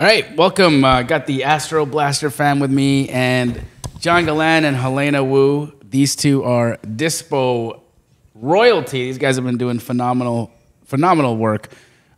All right, welcome. Uh, got the Astro Blaster fam with me and John Galan and Helena Wu. These two are Dispo royalty. These guys have been doing phenomenal, phenomenal work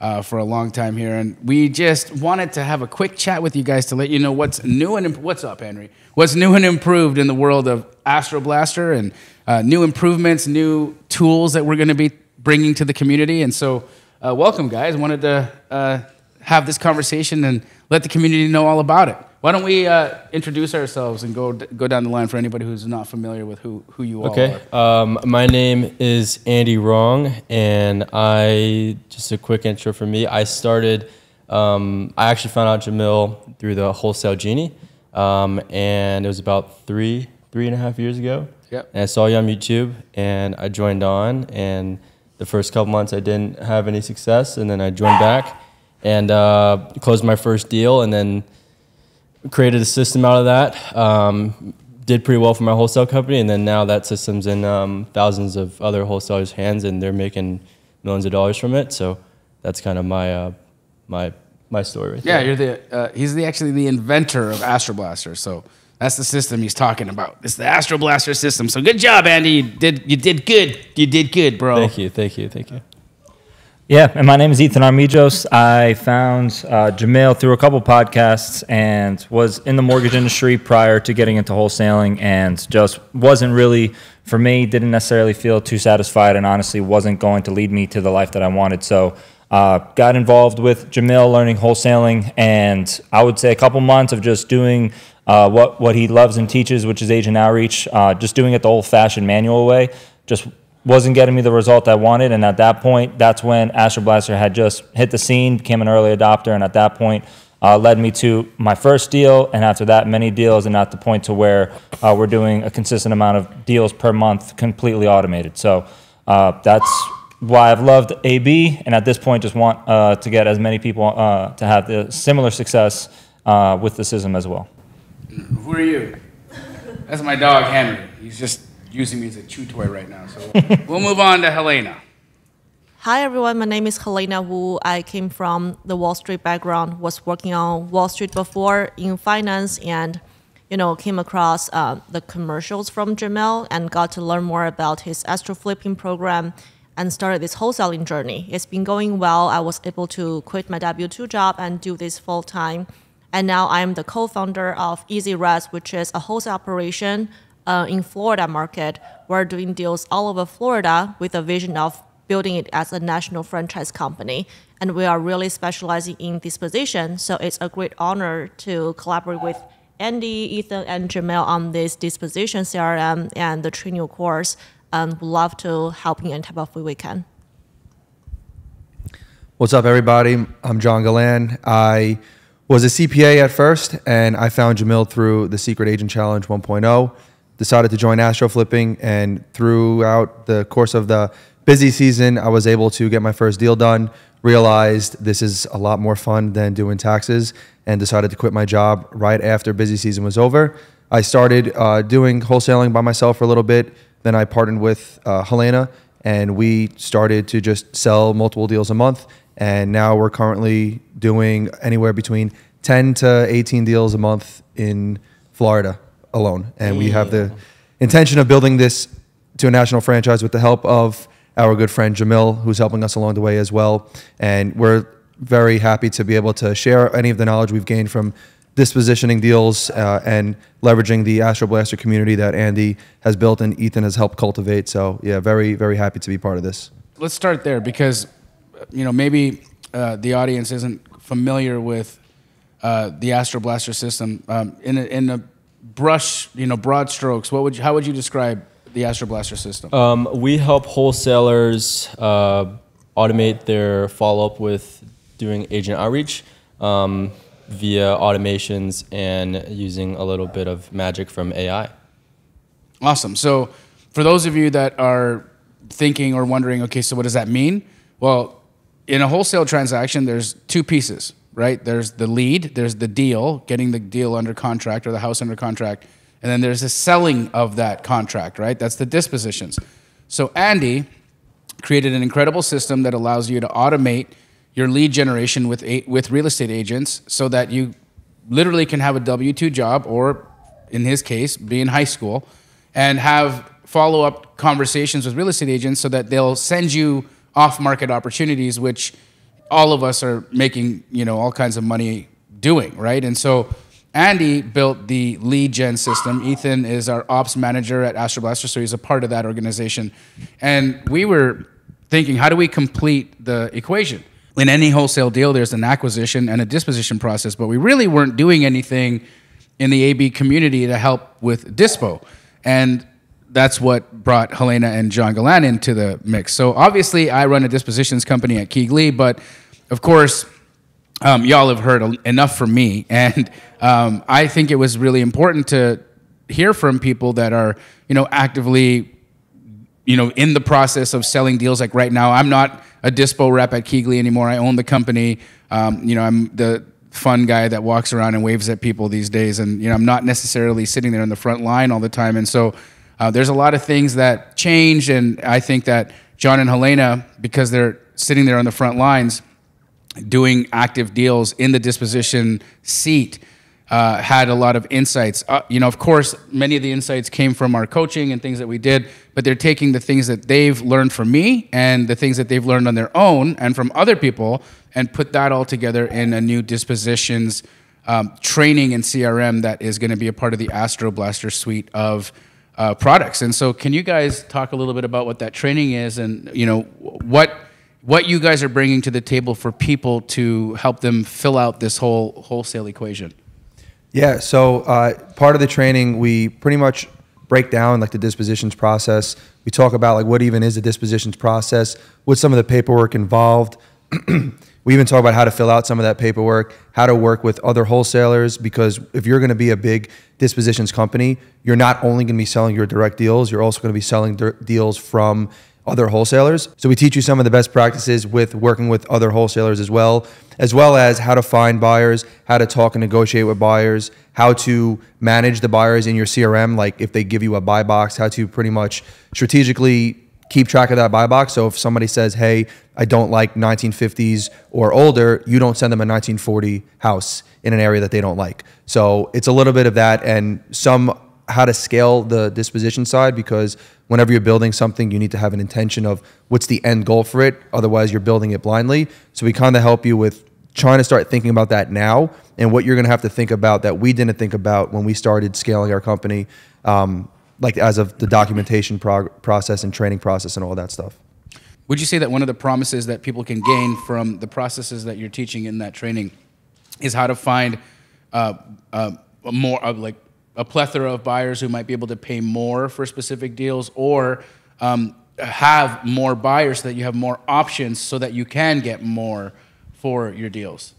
uh, for a long time here, and we just wanted to have a quick chat with you guys to let you know what's new and what's up, Henry. What's new and improved in the world of Astro Blaster and uh, new improvements, new tools that we're going to be bringing to the community. And so, uh, welcome, guys. Wanted to uh, have this conversation and let the community know all about it. Why don't we uh, introduce ourselves and go go down the line for anybody who's not familiar with who, who you all Okay. are? Um, my name is Andy Rong, and I just a quick intro for me. I started. Um, I actually found out Jamil through the Wholesale Genie, um, and it was about three three and a half years ago. Yep. And I saw you on YouTube, and I joined on. And the first couple months, I didn't have any success, and then I joined back and uh, closed my first deal, and then created a system out of that. Um, did pretty well for my wholesale company, and then now that system's in um, thousands of other wholesalers' hands, and they're making millions of dollars from it. So that's kind of my uh, my my story. Right Yeah, there. you're the uh, he's the actually the inventor of Astro Blaster. So that's the system he's talking about. It's the Astroblaster system. So good job, Andy. You did you did good. You did good, bro. Thank you, thank you, thank you. Yeah, and my name is Ethan Armijos. I found uh, Jamil through a couple podcasts and was in the mortgage industry prior to getting into wholesaling and just wasn't really, for me, didn't necessarily feel too satisfied and honestly wasn't going to lead me to the life that I wanted. So uh, got involved with Jamil learning wholesaling and I would say a couple months of just doing uh, what, what he loves and teaches, which is agent outreach, uh, just doing it the old fashioned manual way. Just wasn't getting me the result I wanted. And at that point, that's when Astro Blaster had just hit the scene, became an early adopter, and at that point, uh, led me to my first deal, and after that, many deals, and at the point to where uh, we're doing a consistent amount of deals per month, completely automated. So uh, that's why I've loved AB, and at this point, just want uh, to get as many people uh, to have the similar success uh, with the system as well. Who are you? That's my dog Henry. He's just using me as a chew toy right now. So we'll move on to Helena. Hi everyone, my name is Helena Wu. I came from the Wall Street background, was working on Wall Street before in finance, and you know came across uh, the commercials from Jamil and got to learn more about his astro flipping program and started this wholesaling journey. It's been going well. I was able to quit my W two job and do this full time, and now I'm the co-founder of EzyRes, which is a wholesale operation uh, in Florida market. We're doing deals all over Florida with a vision of building it as a national franchise company. And we are really specializing in this position. So it's a great honor to collaborate with Andy, Ethan, and Jamil on this disposition CRM and the Trinio course. And we love to help in any type of way we can. What's up, everybody? I'm John Galan. I was a CPA at first, and I found Jamil through the Secret Agent Challenge 1.0. Decided to join Astro Flipping, and throughout the course of the busy season, I was able to get my first deal done. Realized this is a lot more fun than doing taxes, and decided to quit my job right after busy season was over. I started uh, doing wholesaling by myself for a little bit. Then I partnered with uh, Helena, and we started to just sell multiple deals a month. And now we're currently doing anywhere between 10 to 18 deals a month in Florida alone. And we have the intention of building this to a national franchise with the help of our good friend Jamil, who's helping us along the way as well. And we're very happy to be able to share any of the knowledge we've gained from dispositioning deals uh, and leveraging the Astro Blaster community that Andy has built and Ethan has helped cultivate. So, yeah, very, very happy to be part of this. Let's start there because you know maybe uh, the audience isn't familiar with uh, the Astro Blaster system. Um, in a, in a brush, you know, broad strokes, what would you, how would you describe the Astro Blaster system? Um, we help wholesalers uh, automate their follow up with doing agent outreach um, via automations and using a little bit of magic from AI. Awesome. So, for those of you that are thinking or wondering, okay, so what does that mean? Well, in a wholesale transaction, there's two pieces, right? There's the lead, there's the deal, getting the deal under contract or the house under contract, and then there's the selling of that contract, right? That's the dispositions. So, Andy created an incredible system that allows you to automate your lead generation with a, with real estate agents so that you literally can have a W two job or in his case be in high school and have follow up conversations with real estate agents so that they'll send you off market opportunities which all of us are making you know all kinds of money doing right and so Andy built the lead gen system. Ethan is our ops manager at Astro Blaster, so he's a part of that organization. And we were thinking, how do we complete the equation? In any wholesale deal, there's an acquisition and a disposition process, but we really weren't doing anything in the AB community to help with dispo. And that's what brought Helena and John Galan into the mix. So obviously, I run a dispositions company at KeyGlee, but of course, um, y'all have heard enough from me, and um, I think it was really important to hear from people that are, you know, actively, you know, in the process of selling deals. Like right now, I'm not a dispo rep at KeyGlee anymore. I own the company. Um, you know, I'm the fun guy that walks around and waves at people these days, and you know, I'm not necessarily sitting there in the front line all the time. And so, uh, there's a lot of things that change, and I think that John and Helena, because they're sitting there on the front lines doing active deals in the disposition seat uh, had a lot of insights. Uh, you know, of course, many of the insights came from our coaching and things that we did, but they're taking the things that they've learned from me and the things that they've learned on their own and from other people and put that all together in a new dispositions um, training and CRM that is going to be a part of the Astro Blaster suite of uh, products. And so, can you guys talk a little bit about what that training is and, you know, what what you guys are bringing to the table for people to help them fill out this whole wholesale equation. Yeah, so uh, part of the training, we pretty much break down like the dispositions process. We talk about like what even is the dispositions process, what's some of the paperwork involved. we even talk about how to fill out some of that paperwork, how to work with other wholesalers, because if you're going to be a big dispositions company, you're not only going to be selling your direct deals, you're also going to be selling deals from other wholesalers. So we teach you some of the best practices with working with other wholesalers as well, as well as how to find buyers, how to talk and negotiate with buyers, how to manage the buyers in your CRM, like if they give you a buy box, how to pretty much strategically keep track of that buy box. So if somebody says, "Hey, I don't like 1950s or older," you don't send them a 1940 house in an area that they don't like. So it's a little bit of that and some how to scale the disposition side because whenever you're building something, you need to have an intention of what's the end goal for it. Otherwise, you're building it blindly. So we kind of help you with trying to start thinking about that now and what you're going to have to think about that we didn't think about when we started scaling our company, um, like as of the documentation process and training process and all that stuff. Would you say that one of the promises that people can gain from the processes that you're teaching in that training is how to find uh, uh, more of like a plethora of buyers who might be able to pay more for specific deals or um, have more buyers so that you have more options so that you can get more for your deals?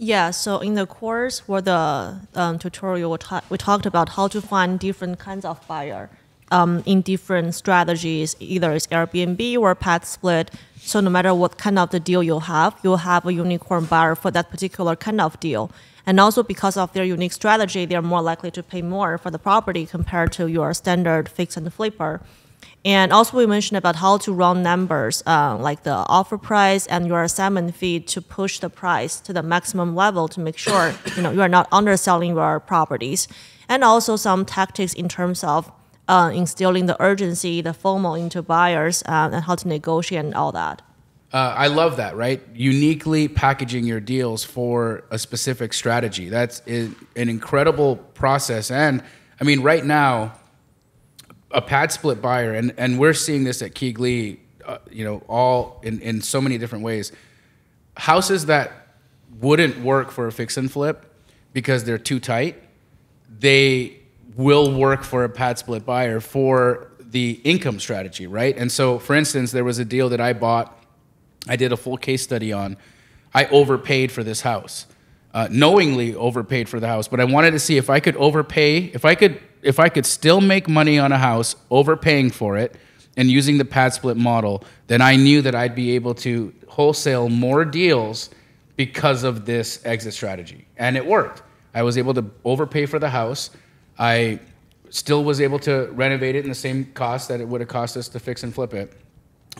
Yeah, so in the course for the um, tutorial, we, ta- we, talked about how to find different kinds of buyer um, in different strategies, either it's Airbnb or pad split. So no matter what kind of the deal you have, you'll have a unicorn buyer for that particular kind of deal. And also because of their unique strategy, they're more likely to pay more for the property compared to your standard fix and flipper. And also we mentioned about how to run numbers, uh, like the offer price and your assignment fee to push the price to the maximum level to make sure you know you are not underselling your properties. And also some tactics in terms of uh, instilling the urgency, the FOMO into buyers, uh, and how to negotiate and all that. Uh, I love that, right? Uniquely packaging your deals for a specific strategy. That's an incredible process. And I mean, right now, a pad split buyer, and, and we're seeing this at KeyGlee, uh, you know, all in, in so many different ways. Houses that wouldn't work for a fix and flip because they're too tight, they will work for a pad split buyer for the income strategy, right? And so, for instance, there was a deal that I bought I did a full case study on. I overpaid for this house, uh, knowingly overpaid for the house, but I wanted to see if I could overpay, if I could, if I could still make money on a house overpaying for it and using the pad split model, then I knew that I'd be able to wholesale more deals because of this exit strategy, and it worked. I was able to overpay for the house. I still was able to renovate it in the same cost that it would have cost us to fix and flip it,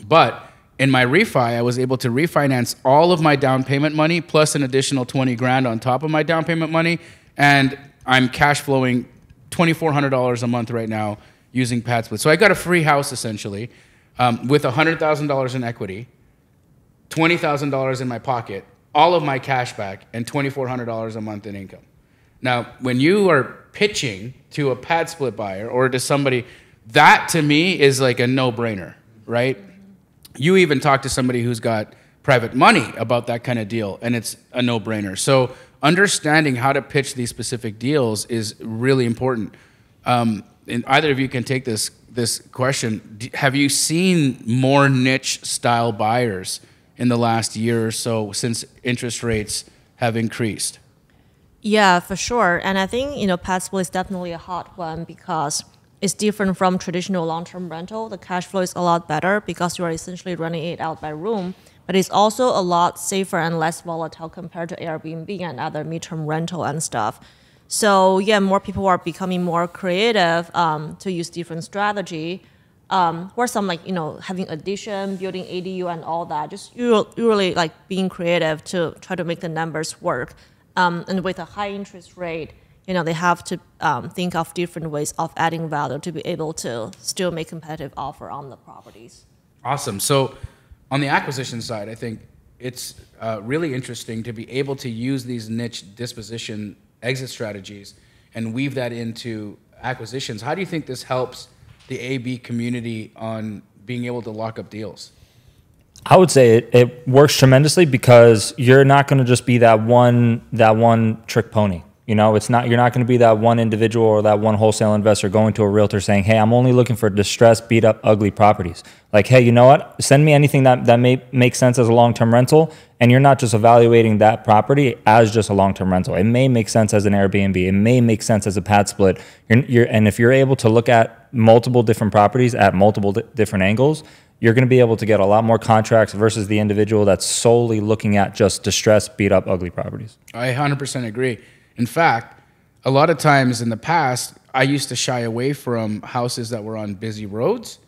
but in my refi, I was able to refinance all of my down payment money plus an additional 20 grand on top of my down payment money. And I'm cash flowing $2,400 a month right now using pad split. So I got a free house essentially um, with $100,000 in equity, $20,000 in my pocket, all of my cash back, and $2,400 a month in income. Now, when you are pitching to a pad split buyer or to somebody, that to me is like a no brainer, right? You even talk to somebody who's got private money about that kind of deal, and it's a no brainer. So, understanding how to pitch these specific deals is really important. Um, and either of you can take this this question. Have you seen more niche style buyers in the last year or so since interest rates have increased? Yeah, for sure. And I think, you know, split is definitely a hot one because it's different from traditional long-term rental. The cash flow is a lot better because you are essentially running it out by room, but it's also a lot safer and less volatile compared to Airbnb and other midterm rental and stuff. So yeah, more people are becoming more creative um, to use different strategy. Um, or some like you know having addition, building ADU and all that. Just you really like being creative to try to make the numbers work. Um, and with a high interest rate, you know they have to um, think of different ways of adding value to be able to still make competitive offer on the properties. Awesome. So, on the acquisition side, I think it's uh, really interesting to be able to use these niche disposition exit strategies and weave that into acquisitions. How do you think this helps the AB community on being able to lock up deals? I would say it, it works tremendously because you're not going to just be that one that one trick pony. You know, it's not you're not going to be that one individual or that one wholesale investor going to a realtor saying, "Hey, I'm only looking for distressed, beat up, ugly properties." Like, "Hey, you know what? Send me anything that that may make sense as a long-term rental." And you're not just evaluating that property as just a long-term rental. It may make sense as an Airbnb. It may make sense as a pad split. You're, you're, and if you're able to look at multiple different properties at multiple di- different angles, you're going to be able to get a lot more contracts versus the individual that's solely looking at just distressed, beat up, ugly properties. I 100% agree. In fact, a lot of times in the past, I used to shy away from houses that were on busy roads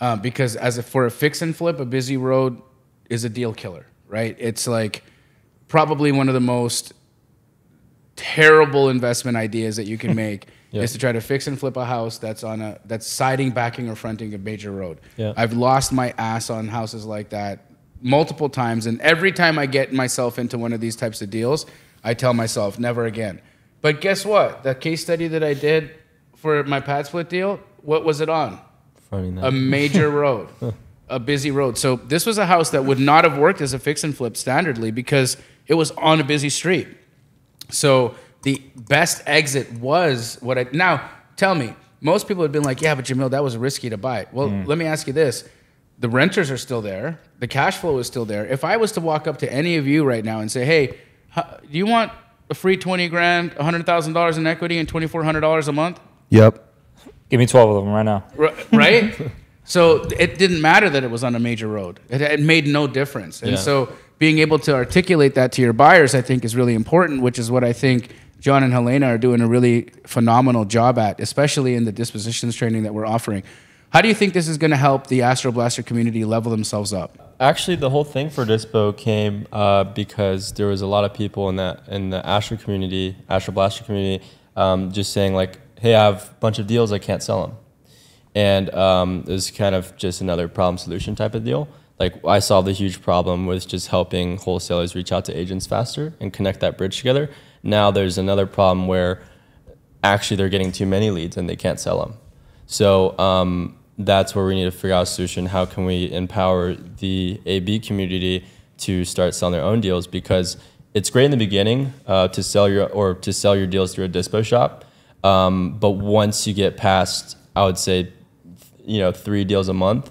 uh, because, as a, for a fix and flip, a busy road is a deal killer, right? It's like probably one of the most terrible investment ideas that you can make Yeah. is to try to fix and flip a house that's on a that's siding, backing, or fronting a major road. Yeah. I've lost my ass on houses like that multiple times, and every time I get myself into one of these types of deals, I tell myself never again. But guess what? The case study that I did for my pad split deal, what was it on? Funny a major road, a busy road. So this was a house that would not have worked as a fix and flip standardly because it was on a busy street. So the best exit was what I now tell me. Most people have been like, "Yeah, but Jamil, that was risky to buy." Well, mm. let me ask you this: the renters are still there, the cash flow is still there. If I was to walk up to any of you right now and say, "Hey, huh, do you want a free twenty grand, hundred thousand dollars in equity, and twenty four hundred dollars a month?" Yep. Give me 12 of them right now. R- right? so it didn't matter that it was on a major road. It, it made no difference. And Yeah. so being able to articulate that to your buyers, I think, is really important, which is what I think John and Helena are doing a really phenomenal job at, especially in the dispositions training that we're offering. How do you think this is going to help the Astro Blaster community level themselves up? Actually, the whole thing for Dispo came uh, because there was a lot of people in that in the Astro community, Astro Blaster community, um, just saying like, "Hey, I have a bunch of deals, I can't sell them," and um, it was kind of just another problem solution type of deal. Like I solved a huge problem with just helping wholesalers reach out to agents faster and connect that bridge together. Now there's another problem where actually they're getting too many leads and they can't sell them. So um, that's where we need to figure out a solution. How can we empower the AB community to start selling their own deals? Because it's great in the beginning uh, to sell your or to sell your deals through a dispo shop, um, but once you get past, I would say, you know, three deals a month,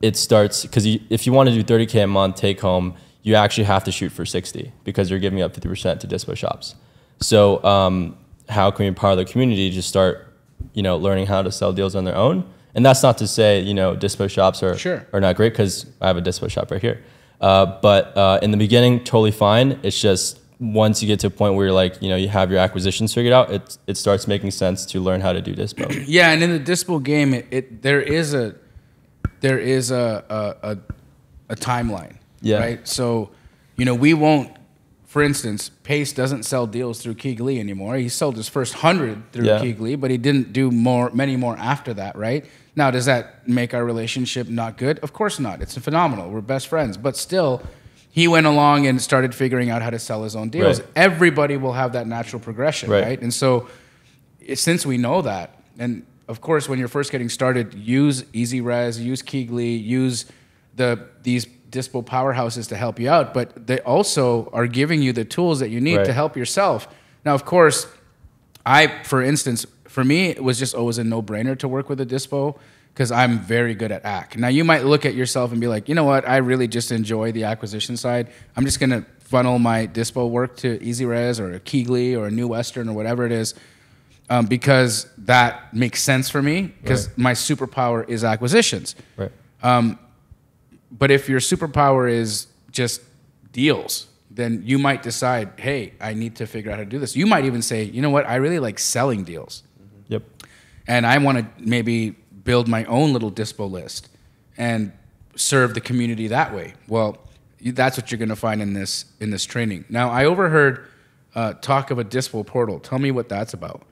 it starts because if you want to do 30k a month take home, you actually have to shoot for 60 because you're giving up 50% to dispo shops. So um, how can we empower the community to start, you know, learning how to sell deals on their own? And that's not to say you know dispo shops are Sure. are not great because I have a dispo shop right here. Uh, but uh, in the beginning, totally fine. It's just once you get to a point where you're like, you know, you have your acquisitions figured out, it it starts making sense to learn how to do dispo. Yeah, and in the dispo game, it, it there is a there is a, a, a a timeline. Yeah. Right. So, you know, we won't. For instance, Pace doesn't sell deals through KeyGlee anymore. He sold his first hundred through Yeah. KeyGlee, but he didn't do more, many more after that. Right. Now, does that make our relationship not good? Of course not. It's phenomenal. We're best friends, but still. He went along and started figuring out how to sell his own deals. Right. Everybody will have that natural progression, Right. right? And so, since we know that, and of course, when you're first getting started, use Easy EzyRes, use KeyGlee, use the these dispo powerhouses to help you out. But they also are giving you the tools that you need Right. to help yourself. Now, of course, I, for instance, for me, it was just always a no-brainer to work with a dispo because I'm very good at AC. Now, you might look at yourself and be like, you know what? I really just enjoy the acquisition side. I'm just gonna funnel my dispo work to EzyRes or a KeyGlee or a New Western or whatever it is um, because that makes sense for me because Right. my superpower is acquisitions. Right. But if your superpower is just deals, then you might decide, hey, I need to figure out how to do this. You might even say, you know what, I really like selling deals. Yep. And I want to maybe build my own little dispo list and serve the community that way. Well, that's what you're going to find in this in this training. Now, I overheard uh, talk of a dispo portal. Tell me what that's about.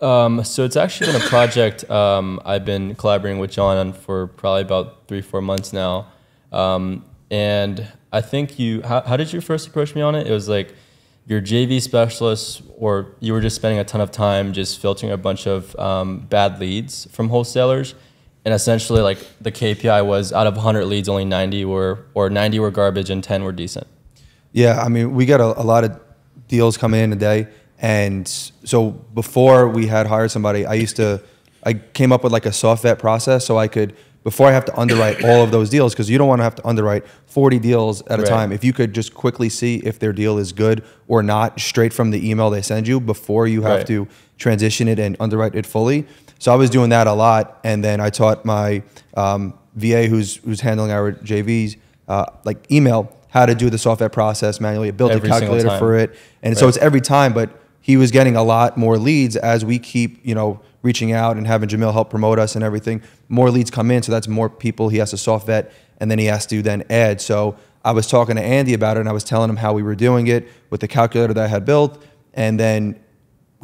Um, so it's actually been a project um, I've been collaborating with John on for probably about three, four months now. Um, and I think you, how, how did you first approach me on it? It was like your JV specialist, or you were just spending a ton of time just filtering a bunch of um, bad leads from wholesalers. And essentially, like the KPI was out of 100 leads, only 90 were, or 90 were garbage and 10 were decent. Yeah, I mean, we got a, a lot of deals coming in a day, and so before we had hired somebody, I used to, I came up with like a soft vet process so I could before I have to underwrite all of those deals because you don't want to have to underwrite 40 deals at a Right. time. If you could just quickly see if their deal is good or not straight from the email they send you before you have Right. to transition it and underwrite it fully. So I was doing that a lot, and then I taught my um, VA who's who's handling our JVs uh, like email how to do the soft vet process manually. I built Every a calculator for it, and so it's every time. But he was getting a lot more leads as we keep you know reaching out and having Jamil help promote us and everything. More leads come in, so that's more people he has to soft vet, and then he has to then add. So I was talking to Andy about it, and I was telling him how we were doing it with the calculator that I had built, and then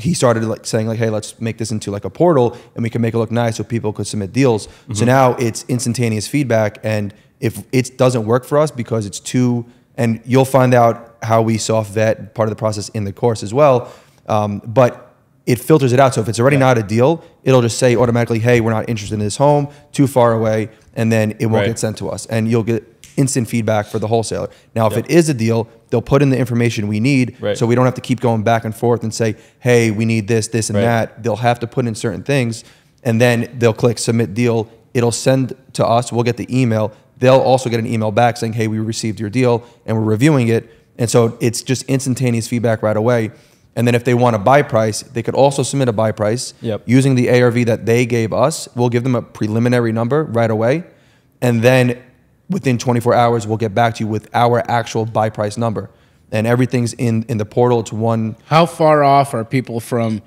he started like saying like, hey, let's make this into like a portal and we can make it look nice so people could submit deals. So now it's instantaneous feedback. And if it doesn't work for us because it's too, and you'll find out how we soft vet part of the process in the course as well. Um, but it filters it out. So if it's already not a deal, it'll just say automatically, hey, we're not interested in this home, too far away, and then it won't Right. get sent to us. And you'll get instant feedback for the wholesaler. Now, if Yep. it is a deal, they'll put in the information we need Right. so we don't have to keep going back and forth and say, hey, we need this, this, and Right. that. They'll have to put in certain things and then they'll click submit deal. It'll send to us. We'll get the email. They'll also get an email back saying, hey, we received your deal and we're reviewing it. And so it's just instantaneous feedback right away. And then if they want a buy price, they could also submit a buy price Yep. using the ARV that they gave us. We'll give them a preliminary number right away. And then within 24 hours, we'll get back to you with our actual buy price number. And everything's in, in the portal. It's one. How far off are people from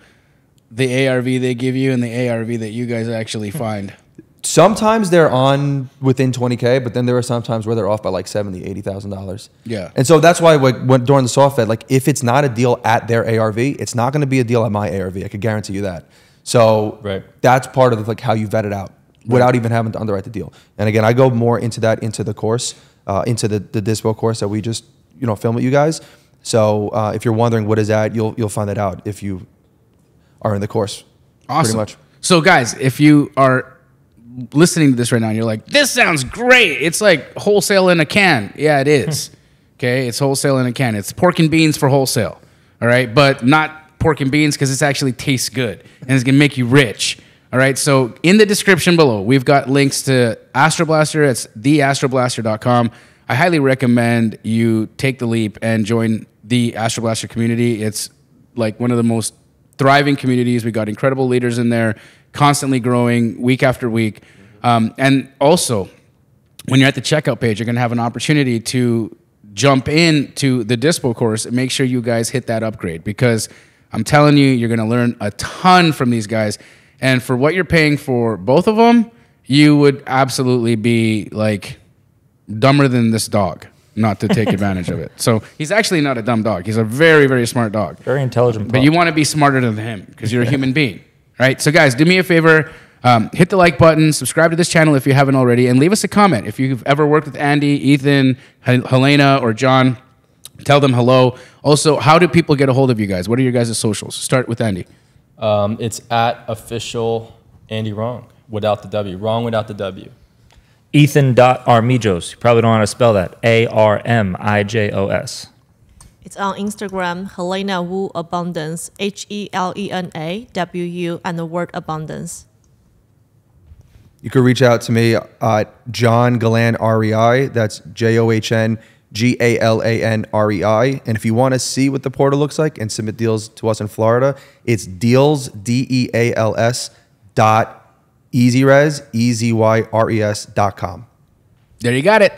the ARV they give you and the ARV that you guys actually find? Sometimes they're on within 20K, but then there are sometimes where they're off by like 70, $80,000. Yeah. And so that's why like, when, during the soft vet, like if it's not a deal at their ARV, it's not going to be a deal at my ARV. I could guarantee you that. So Right. that's part of like how you vet it out without even having to underwrite the deal. And again, I go more into that into the course, uh, into the the Dispo course that we just you know film with you guys. So uh, if you're wondering what is that, you'll you'll find that out if you are in the course. Awesome. Pretty much. So, guys, if you are listening to this right now and you're like, this sounds great, it's like wholesale in a can. Yeah, it is. okay, it's wholesale in a can. It's pork and beans for wholesale. All right, but not pork and beans because it actually tastes good and it's gonna make you rich. All right, so in the description below, we've got links to Astroblaster. It's theastroblaster.com. I highly recommend you take the leap and join the Astroblaster community. It's like one of the most thriving communities. We got incredible leaders in there, constantly growing week after week. Um, and also, when you're at the checkout page, you're going to have an opportunity to jump in to the Dispo course and make sure you guys hit that upgrade because I'm telling you, you're going to learn a ton from these guys. And for what you're paying for both of them, you would absolutely be like dumber than this dog not to take advantage of it. So he's actually not a dumb dog. He's a very, very smart dog. Very intelligent. But you want to be smarter than him because you're a human being, right? So, guys, do me a favor. Um, hit the like button, subscribe to this channel if you haven't already, and leave us a comment. If you've ever worked with Andy, Ethan, Hel- Helena, or John, tell them hello. Also, how do people get a hold of you guys? What are your guys' socials? Start with Andy. Um, it's at official Andy Rong without the W. Rong without the W. Ethan dot Armijos. You probably don't know how to spell that. A R M I J O S. It's on Instagram, Helena Wu Abundance, H E L E N A W U, and the word abundance. You can reach out to me at John Galan REI. That's J O H N G A L A N R E I. And if you want to see what the portal looks like and submit deals to us in Florida, it's deals, D E A L S dot ezyres, E Z Y R E S dot com. There you got it.